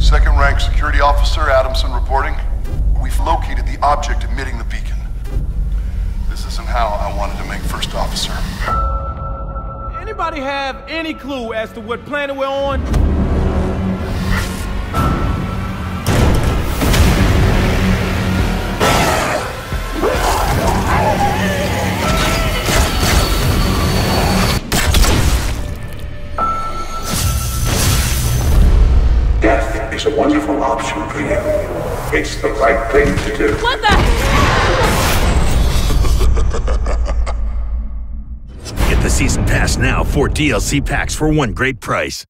Second rank security officer Adamson reporting. We've located the object emitting the beacon. This isn't how I wanted to make first officer. Anybody have any clue as to what planet we're on? Death is a wonderful option for you. It's the right thing to do. What the? Get the season pass now. Four DLC packs for one great price.